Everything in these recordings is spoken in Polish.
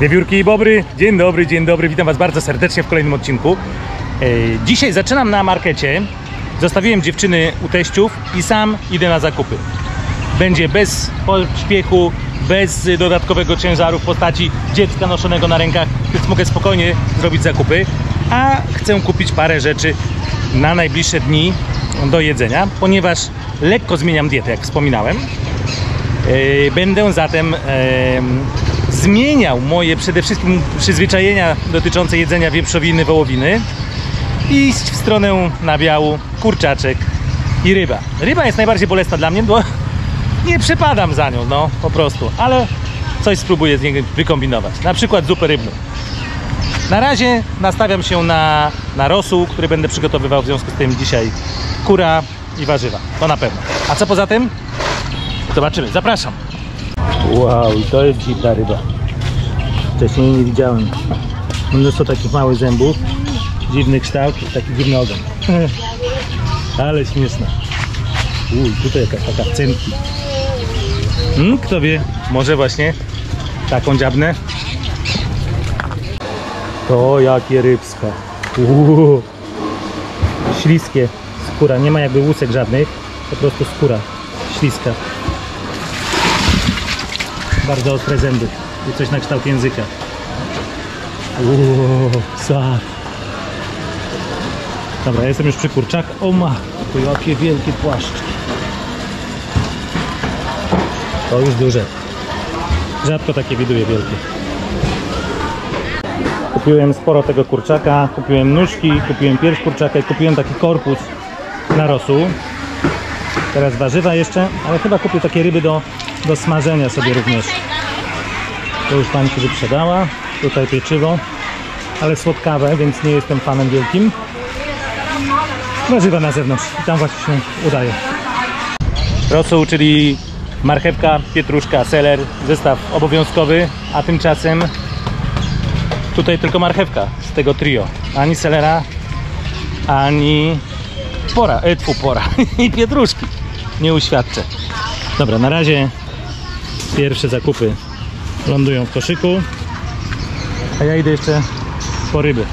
Wiewiórki i Bobry, dzień dobry, dzień dobry, witam Was bardzo serdecznie w kolejnym odcinku. E, Dzisiaj zaczynam na markecie. Zostawiłem dziewczyny u teściów i sam idę na zakupy. Będzie bez pośpiechu, bez dodatkowego ciężaru w postaci dziecka noszonego na rękach, więc mogę spokojnie zrobić zakupy. A chcę kupić parę rzeczy na najbliższe dni do jedzenia, ponieważ lekko zmieniam dietę, jak wspominałem. E, Będę zatem em, zmieniał moje przede wszystkim przyzwyczajenia dotyczące jedzenia wieprzowiny, wołowiny i iść w stronę nabiału, kurczaczek i ryba. Ryba jest najbardziej bolesna dla mnie, bo nie przepadam za nią, no po prostu, ale coś spróbuję z niej wykombinować. Na przykład zupę rybną. Na razie nastawiam się na, na rosół, który będę przygotowywał w związku z tym dzisiaj kura i warzywa. To na pewno. A co poza tym? Zobaczymy. Zapraszam. Wow, to jest dziwna ryba. Wcześniej nie widziałem. Mnóstwo takich małych zębów, dziwny kształt, taki dziwny ogon. Ale śmieszna. Uj, tutaj jakaś taka wcynki. Hmm, kto wie, może właśnie taką dziabnę. To jakie rybska. Uuu. Śliskie. Skóra, nie ma jakby łusek żadnych, po prostu skóra śliska. Bardzo ostre zęby i coś na kształt języka. Uuu, psa. Dobra, jestem już przy kurczak. O ma, to jakie wielkie płaszczki. To już duże. Rzadko takie widuję wielkie. Kupiłem sporo tego kurczaka, kupiłem nóżki, kupiłem pierś kurczaka i kupiłem taki korpus na rosół. Teraz warzywa jeszcze, ale chyba kupię takie ryby do, do smażenia sobie również. To już pani się wyprzedała. Tutaj pieczywo, ale słodkawe, więc nie jestem fanem wielkim. Warzywa na zewnątrz i tam właśnie się udaje. Rosół, czyli marchewka, pietruszka, seler, zestaw obowiązkowy, a tymczasem tutaj tylko marchewka z tego trio. Ani selera, ani pora, e, tfu, pora i pietruszki. Nie uświadczę. Dobra, na razie pierwsze zakupy lądują w koszyku, a ja idę jeszcze po ryby.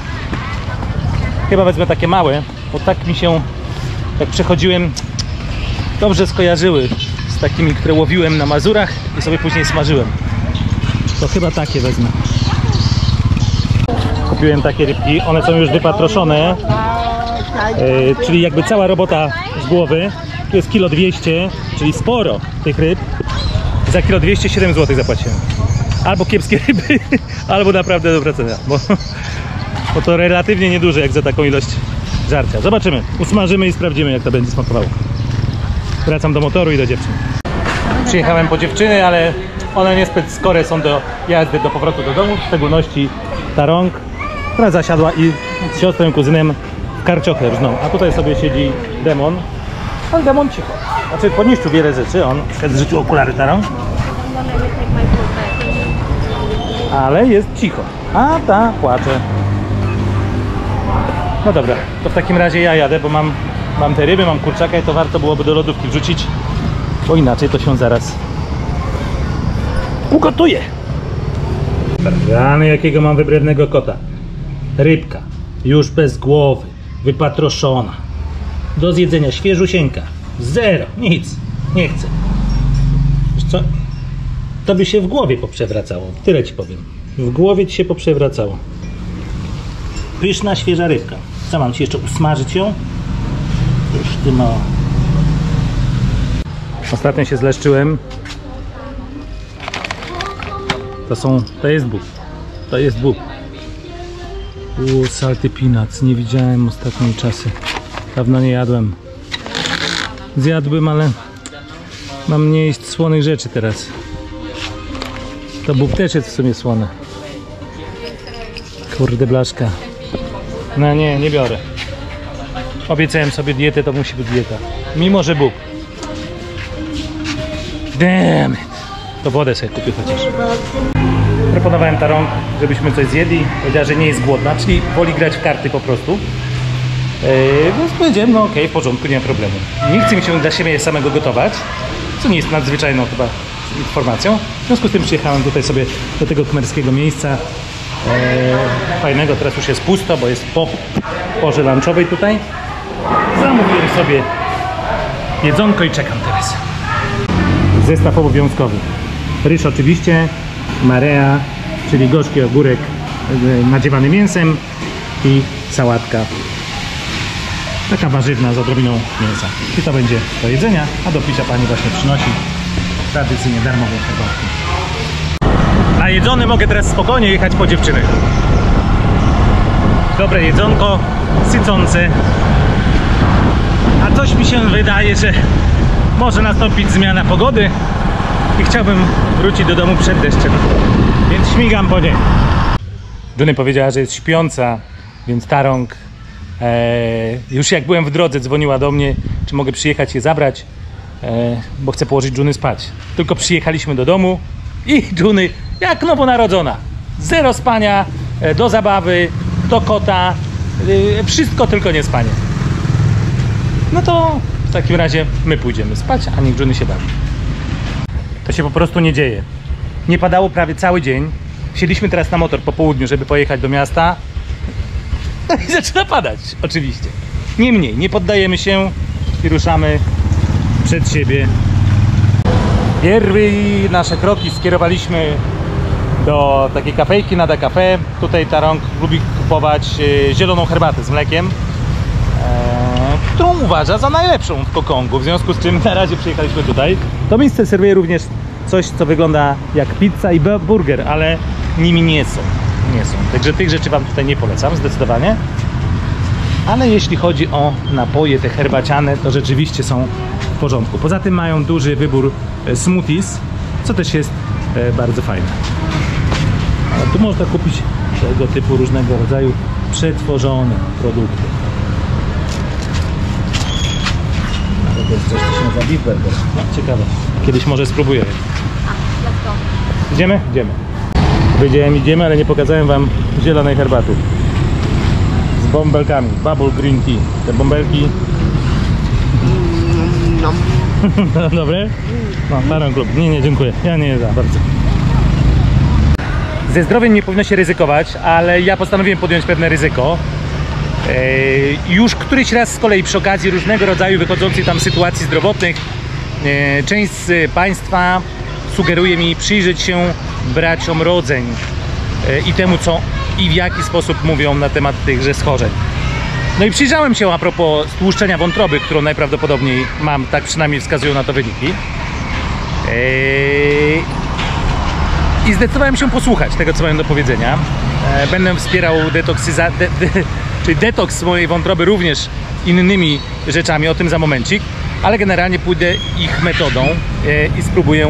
Chyba wezmę takie małe, bo tak mi się, jak przechodziłem, dobrze skojarzyły z takimi, które łowiłem na Mazurach i sobie później smażyłem. To chyba takie wezmę. Kupiłem takie rybki, one są już wypatroszone, e, czyli jakby cała robota z głowy. Tu jest kilo 200, czyli sporo tych ryb. Za kilo 207 zł zapłaciłem. Albo kiepskie ryby, albo naprawdę dobra cena, bo, bo to relatywnie nieduże jak za taką ilość żarcia. Zobaczymy, usmażymy i sprawdzimy jak to będzie smakowało. Wracam do motoru i do dziewczyn. Przyjechałem po dziewczyny, ale one niezbyt skore są do jazdy, do powrotu do domu, w szczególności ta rąk, która zasiadła i z siostrą i kuzynem w karciochę. A tutaj sobie siedzi demon, ale demon cicho. Znaczy poniszczył wiele rzeczy, on zrzucił okulary rąk, ale jest cicho. A ta płacze. No dobra, to w takim razie ja jadę, bo mam, mam te ryby, mam kurczaka i to warto byłoby do lodówki wrzucić, bo inaczej to się zaraz ugotuje. Rany jakiego mam wybrednego kota. Rybka, już bez głowy, wypatroszona. Do zjedzenia świeżusieńka. Zero, nic, nie chcę. Wiesz co? To by się w głowie poprzewracało, tyle ci powiem. W głowie ci się poprzewracało. Pyszna, świeża rybka. Co mam ci jeszcze usmażyć ją? Już ty ma. Ostatnio się zleszczyłem. To są, to jest bób. To jest bób. Uuu, salty peanuts. Nie widziałem ostatnie czasy. Dawno nie jadłem. Zjadłem, ale mam nie jeść słonych rzeczy teraz. To bób też jest w sumie słone. Kurde blaszka. No nie, nie biorę. Obiecałem sobie dietę, to musi być dieta. Mimo, że Bóg. Damn it. To wodę sobie kupię chociaż. Proponowałem Tarą, żebyśmy coś zjedli. Powiedziała, że nie jest głodna, czyli woli grać w karty po prostu. Yy, więc powiedziałem, no okej, w porządku, nie ma problemu. Nie chce mi się dla siebie samego gotować, co nie jest nadzwyczajną chyba informacją. W związku z tym przyjechałem tutaj sobie do tego kmerskiego miejsca. E, fajnego, teraz już jest pusto, bo jest po porze lunchowej tutaj. Zamówiłem sobie jedzonko i czekam teraz. Zestaw obowiązkowy. Ryż oczywiście, marea, czyli gorzki ogórek e, nadziewany mięsem i sałatka taka warzywna z odrobiną mięsa. I to będzie do jedzenia, a do picia pani właśnie przynosi tradycyjnie darmową herbatkę. Najedzony mogę teraz spokojnie jechać po dziewczyny. Dobre jedzonko, sycące. A coś mi się wydaje, że może nastąpić zmiana pogody i chciałbym wrócić do domu przed deszczem. Więc śmigam po nie. Duny powiedziała, że jest śpiąca, więc Tarąg e, już jak byłem w drodze dzwoniła do mnie, czy mogę przyjechać je zabrać, e, bo chcę położyć Juny spać. Tylko przyjechaliśmy do domu i Juny jak nowonarodzona. Zero spania, e, do zabawy, do kota, e, wszystko tylko nie spanie. No to w takim razie my pójdziemy spać, a niech Juny się bawi. To się po prostu nie dzieje. Nie padało prawie cały dzień. Wsiedliśmy teraz na motor po południu, żeby pojechać do miasta. I zaczyna padać, oczywiście. Niemniej, nie poddajemy się i ruszamy przed siebie. Pierwsze nasze kroki skierowaliśmy do takiej kafejki na Cafe. Tutaj Tarąg lubi kupować e, zieloną herbatę z mlekiem, e, którą uważa za najlepszą w Kokongu. W związku z czym na razie przyjechaliśmy tutaj. To miejsce serwuje również coś, co wygląda jak pizza i bu- burger, ale nimi nie są. Nie są. Także tych rzeczy Wam tutaj nie polecam, zdecydowanie. Ale jeśli chodzi o napoje te herbaciane, to rzeczywiście są w porządku. Poza tym mają duży wybór e, smoothies, co też jest e, bardzo fajne. A tu można kupić tego typu różnego rodzaju przetworzone produkty. Ale to jest coś, co się nazywa beef burger. No, ciekawe. Kiedyś może spróbuję. Jak to? Idziemy? Idziemy. Powiedziałem idziemy, ale nie pokazałem wam zielonej herbaty. Z bąbelkami. Bubble green tea. Te bąbelki... Dobre? No, parę klub. Nie, nie, dziękuję. Ja nie za bardzo. Ze zdrowiem nie powinno się ryzykować, ale ja postanowiłem podjąć pewne ryzyko. Już któryś raz z kolei przy okazji różnego rodzaju wychodzących tam sytuacji zdrowotnych e, część z Państwa sugeruje mi przyjrzeć się braciom rodzeń e, i temu, co i w jaki sposób mówią na temat tychże schorzeń. No i przyjrzałem się a propos stłuszczenia wątroby, którą najprawdopodobniej mam, tak przynajmniej wskazują na to wyniki. Eee, I zdecydowałem się posłuchać tego, co mają do powiedzenia. E, Będę wspierał detoksyza... De, de, czyli detoks mojej wątroby również innymi rzeczami, o tym za momencik, ale generalnie pójdę ich metodą e, i spróbuję,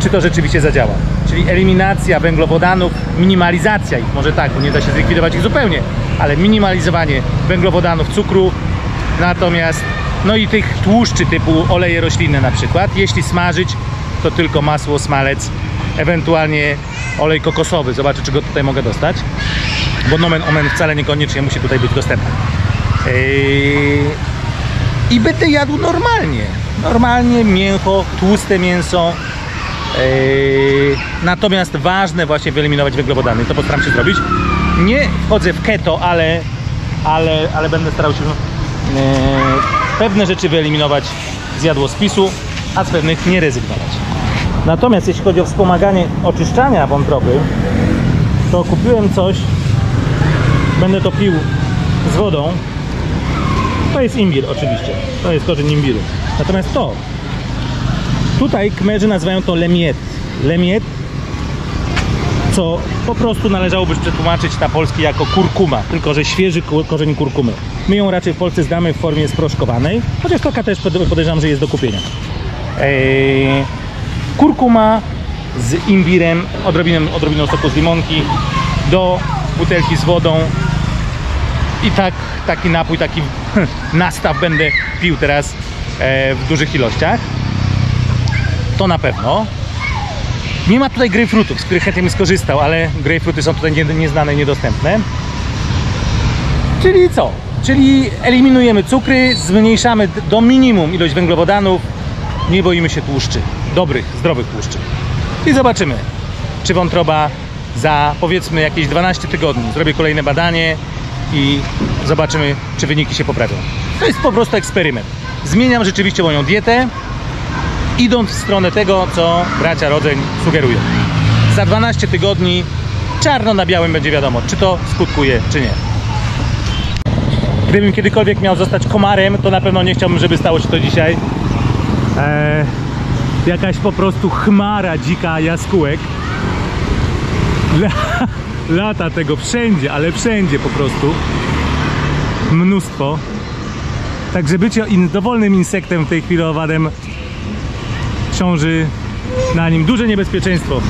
czy to rzeczywiście zadziała. Czyli eliminacja węglowodanów, minimalizacja ich, może tak, bo nie da się zlikwidować ich zupełnie, ale minimalizowanie węglowodanów, cukru, natomiast no i tych tłuszczy typu oleje roślinne na przykład. Jeśli smażyć, to tylko masło, smalec, ewentualnie olej kokosowy. Zobaczę, czy go tutaj mogę dostać, bo nomen omen wcale niekoniecznie musi tutaj być dostępny. Yy, I będę jadł normalnie. Normalnie, mięcho, tłuste mięso. Yy, natomiast ważne właśnie wyeliminować węglowodany. To postaram się zrobić. Nie wchodzę w keto, ale, ale, ale będę starał się yy, pewne rzeczy wyeliminować z jadłospisu, a z pewnych nie rezygnować. Natomiast jeśli chodzi o wspomaganie oczyszczania wątroby, to kupiłem coś, będę to pił z wodą. To jest imbir oczywiście, to jest korzeń imbiru. Natomiast to, tutaj kmerzy nazywają to lemiet. Lemiet, co po prostu należałoby przetłumaczyć na polski jako kurkuma, tylko że świeży korzeń kurkumy. My ją raczej w Polsce znamy w formie sproszkowanej, chociaż taka też pod- podejrzewam, że jest do kupienia. Eee, kurkuma z imbirem, odrobiną, odrobiną soku z limonki do butelki z wodą i tak, taki napój, taki nastaw będę pił teraz e, w dużych ilościach. To na pewno. Nie ma tutaj grejpfrutów, z których chętnie bym skorzystał, ale grejpfruty są tutaj nie- nieznane niedostępne. Czyli co? Czyli eliminujemy cukry, zmniejszamy do minimum ilość węglowodanów, nie boimy się tłuszczy. dobrych, zdrowych tłuszczy. I zobaczymy, czy wątroba za powiedzmy jakieś 12 tygodni zrobię kolejne badanie i zobaczymy, czy wyniki się poprawią. To jest po prostu eksperyment. Zmieniam rzeczywiście moją dietę, idąc w stronę tego, co bracia Rodzeń sugerują. Za 12 tygodni czarno na białym będzie wiadomo, czy to skutkuje, czy nie. Gdybym kiedykolwiek miał zostać komarem, to na pewno nie chciałbym, żeby stało się to dzisiaj. Eee, jakaś po prostu chmara dzika jaskółek. La, lata tego wszędzie, ale wszędzie po prostu. Mnóstwo. Także bycie in, dowolnym insektem w tej chwili owadem ciąży na nim duże niebezpieczeństwo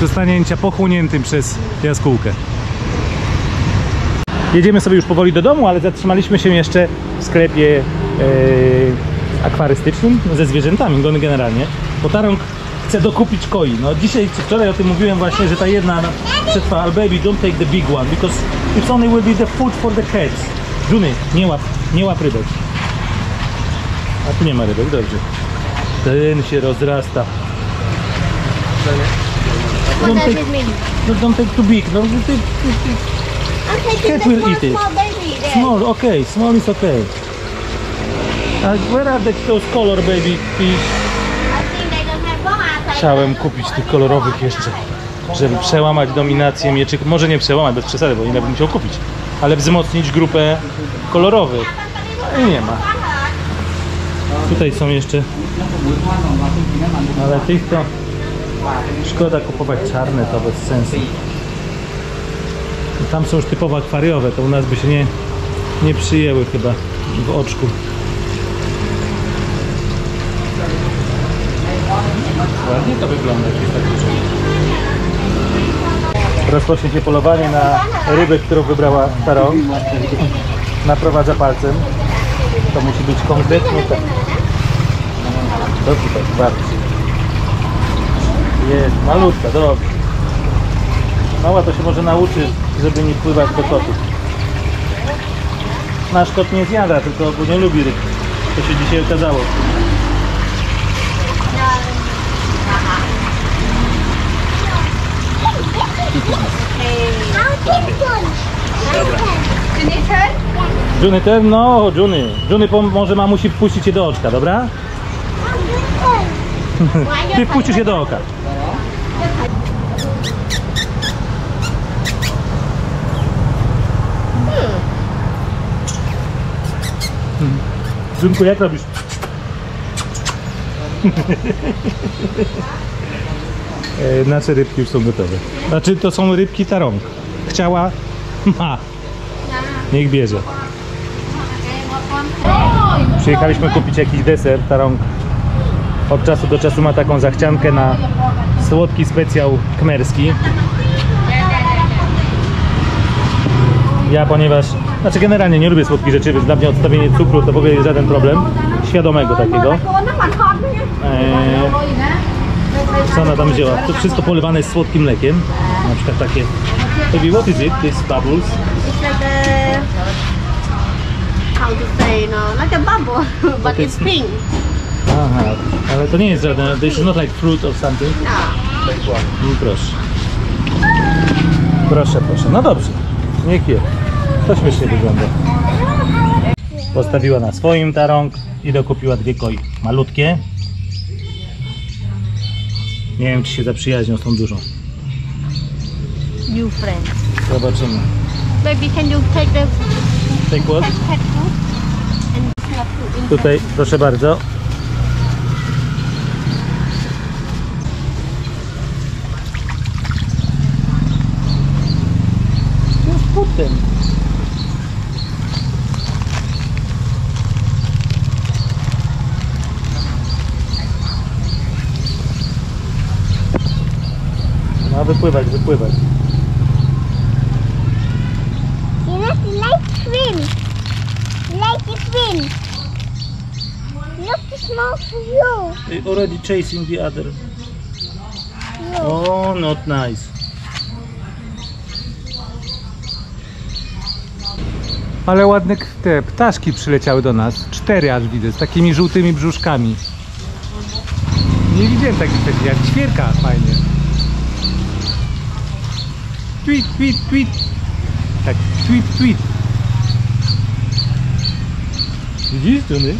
zostanięcia pochłoniętym przez jaskółkę. Jedziemy sobie już powoli do domu, ale zatrzymaliśmy się jeszcze w sklepie e, akwarystycznym ze zwierzętami generalnie, bo Tarąg chce dokupić koi. No dzisiaj czy wczoraj o tym mówiłem właśnie, że ta jedna na- przetrwa, ale baby don't take the big one, because it's only will be the food for the cats. Juny, nie łap, nie łap rybek. A tu nie ma rybek, dobrze. Ten się rozrasta. Don't take, no, don't take too big. No, I'm taking Cat will small, eat it. small baby there. Small, okay, small is okay. Uh, where are the, those color baby fish? I think they don't have one. I say- Chciałem kupić tych kolorowych jeszcze, żeby przełamać dominację mieczyk. Może nie przełamać, bez przesady, bo inny bym musiał kupić, ale wzmocnić grupę kolorowych. I nie ma. Tutaj są jeszcze, ale tych to szkoda kupować czarne, to bez sensu. I Tam są już typowo akwariowe, to u nas by się nie, nie przyjęły chyba w oczku. Ładnie to wygląda, jest tak dużo. Rozpocznie się polowanie na rybę, którą wybrała Taro. Naprowadza palcem. To musi być konkretnie tak. To tutaj, bardzo. Jest, malutka, dobrze. Mała to się może nauczy, żeby nie pływać do kotów. Nasz kot nie zjada, tylko bo nie lubi ryb. To się dzisiaj okazało. Juny ten? No, Juny. Juny może mamusi wpuścić je do oczka, dobra? Ty wpuścisz je do oka. Hmm. Junku, jak robisz? E, Nasze rybki już są gotowe. Znaczy, to są rybki tarąg. Chciała, ma. Niech bierze. Przyjechaliśmy kupić jakiś deser. Tarąg od czasu do czasu ma taką zachciankę na słodki specjał kmerski. Ja ponieważ, znaczy generalnie nie lubię słodkich rzeczy, więc dla mnie odstawienie cukru to w ogóle jest żaden problem. Świadomego takiego. Eee, co ona tam wzięła? To wszystko polewane jest słodkim mlekiem. Na przykład takie. Baby, what is it? These bubbles? It's like a how to say no, like a bubble, but it's pink. Aha, ale to nie jest żaden. This is not like fruit or something. No. Mm, Proszę. Proszę, proszę. No dobrze. Niech je. To śmiesznie wygląda. Postawiła na swoim tarąg i dokupiła dwie koi. Malutkie. Nie wiem, czy się zaprzyjaźnią z tą dużą. New friends. Zobaczymy. Baby, can you take the Take what? pet food and to Tutaj, proszę bardzo. Potem. Ma wypływać, wypływać. You to like swim. Like to swim. Look too small for you. They already chasing the other. Oh, not nice. Ale ładne te ptaszki przyleciały do nas. Cztery aż widzę, z takimi żółtymi brzuszkami. Nie widziałem takich wcześniej, jak ćwierka fajnie. Tweet, tweet, tweet. Tak, tweet, tweet. Widzisz, Johnny?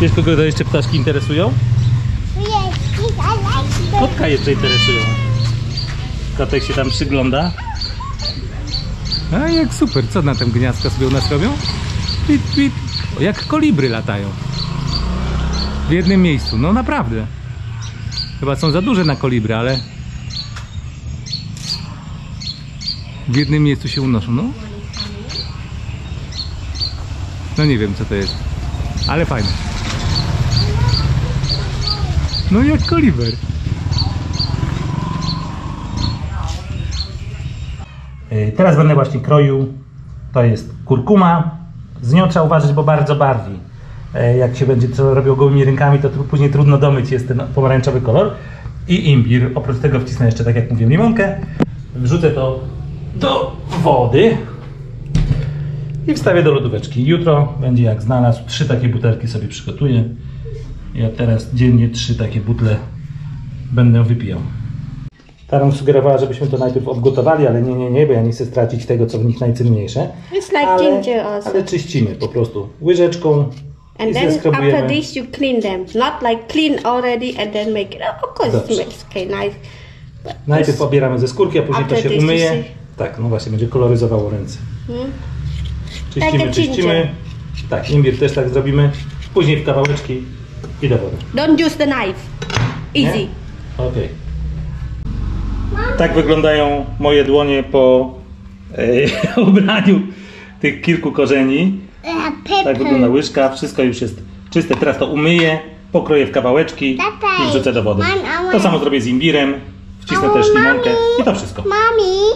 Wiesz, kogo to jeszcze ptaszki interesują? Kotka jeszcze interesują. Kotek się tam przygląda. A jak super, co na tym gniazdka sobie u nas robią? Pit, pit. Jak kolibry latają. W jednym miejscu, no naprawdę. Chyba są za duże na kolibry, ale w jednym miejscu się unoszą, no. No nie wiem co to jest, ale fajne. No jak koliber. Teraz będę właśnie kroił. To jest kurkuma. Z nią trzeba uważać, bo bardzo barwi. E, Jak się będzie to robił gołymi rękami, to później trudno domyć jest ten pomarańczowy kolor. I imbir. Oprócz tego wcisnę jeszcze, tak jak mówiłem, limonkę. Wrzucę to do wody i wstawię do lodóweczki. Jutro będzie jak znalazł. Trzy takie butelki sobie przygotuję. Ja teraz dziennie trzy takie butle będę wypijał. Taram sugerowała, żebyśmy to najpierw obgotowali, ale nie, nie, nie, bo ja nie chcę stracić tego, co w nich najcenniejsze. It's like ale, ginger also. ale czyścimy po prostu łyżeczką i And then after this you clean them. Not like clean already and then make it. Of course it makes okay nice. But Najpierw obieramy ze skórki, a później to się umyje. Tak, no właśnie, będzie koloryzowało ręce. Hmm? Czyścimy, Like czyścimy. Tak, imbir też tak zrobimy. Później w kawałeczki i do wody. Don't use the knife. Easy. Okej. Tak wyglądają moje dłonie po e, ubraniu tych kilku korzeni. Tak wygląda łyżka, wszystko już jest czyste. Teraz to umyję, pokroję w kawałeczki i wrzucę do wody. To samo zrobię z imbirem, wcisnę też limonkę i to wszystko.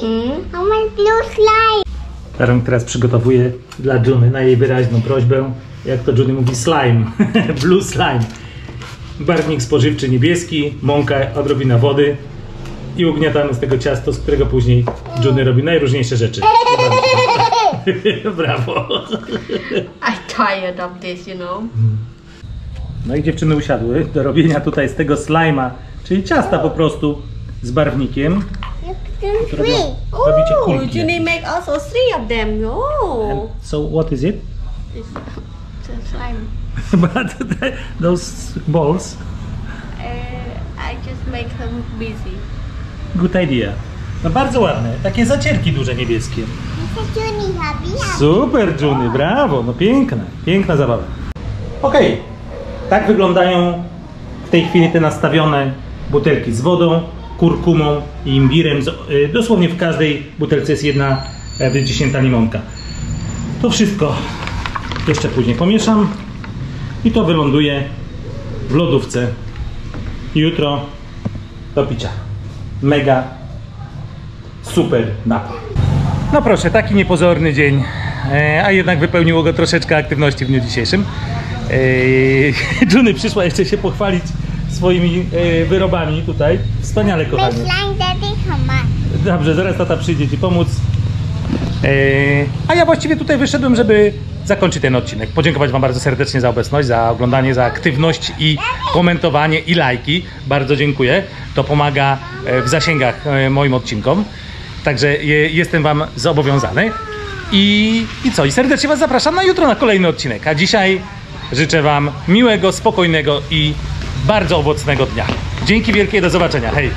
Hmm? I want blue slime. Taram teraz przygotowuję dla Juny na jej wyraźną prośbę, jak to Juny mówi, slime, blue slime. Barwnik spożywczy niebieski, mąka, odrobina wody i ugniatamy z tego ciasto, z którego później Juny robi najróżniejsze rzeczy. Brawo. I'm tired of this, you know. No i dziewczyny usiadły do robienia tutaj z tego slima, czyli ciasta po prostu z barwnikiem. Robią, three. robicie Oh, kulki. need make also three of them. Oh, So what is it? it's, it's a slime. But those balls, Uh, I just make them busy. Good idea. No bardzo ładne, takie zacierki duże niebieskie. Happy. Super Juny, brawo, no piękne, piękna zabawa. Okej, tak wyglądają w tej chwili te nastawione butelki z wodą, kurkumą i imbirem. Y, Dosłownie w każdej butelce jest jedna e, wyciśnięta limonka. To wszystko jeszcze później pomieszam i to wyląduje w lodówce. Jutro do picia. Mega super napój. No proszę, taki niepozorny dzień, e, a jednak wypełniło go troszeczkę aktywności w dniu dzisiejszym. E, Juny przyszła jeszcze się pochwalić swoimi e, wyrobami tutaj. Wspaniale, on. Dobrze, zaraz tata przyjdzie Ci pomóc. A ja właściwie tutaj wyszedłem, żeby zakończyć ten odcinek. Podziękować Wam bardzo serdecznie za obecność, za oglądanie, za aktywność i komentowanie i lajki. Bardzo dziękuję. To pomaga e, w zasięgach e, moim odcinkom. Także je- jestem Wam zobowiązany. I, I co? I serdecznie Was zapraszam na jutro na kolejny odcinek. A dzisiaj życzę Wam miłego, spokojnego i bardzo owocnego dnia. Dzięki wielkie, do zobaczenia. Hej!